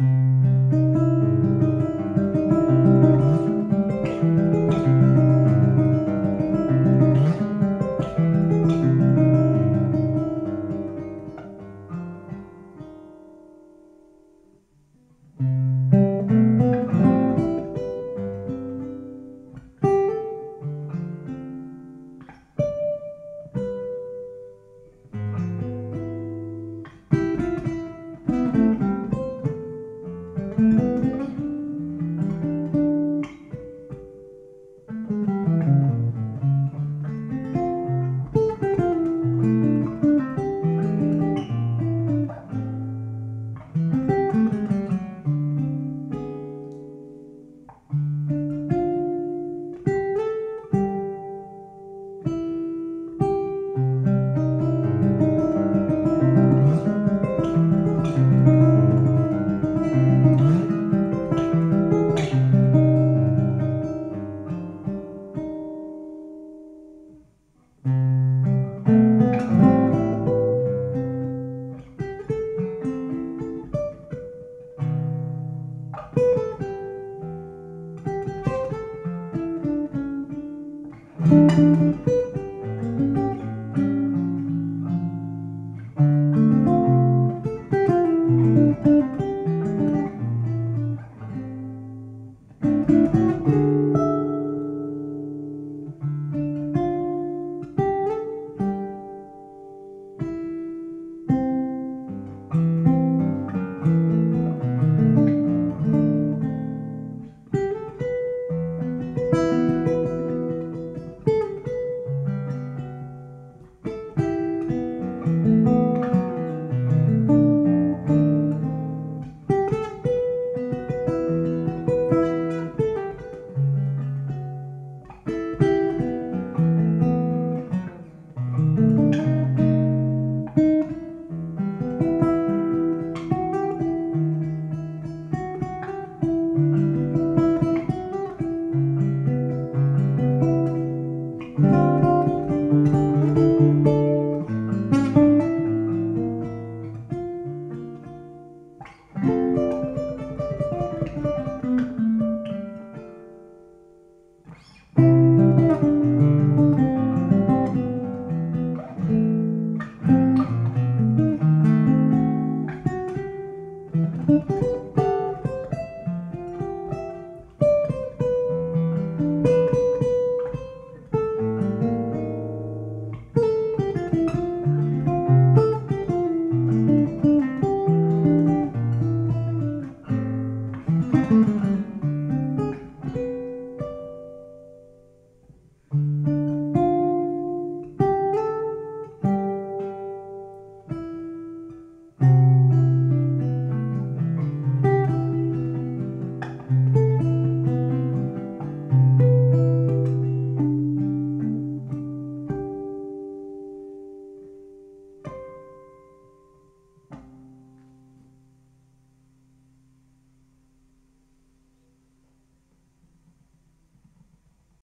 Mm-hmm.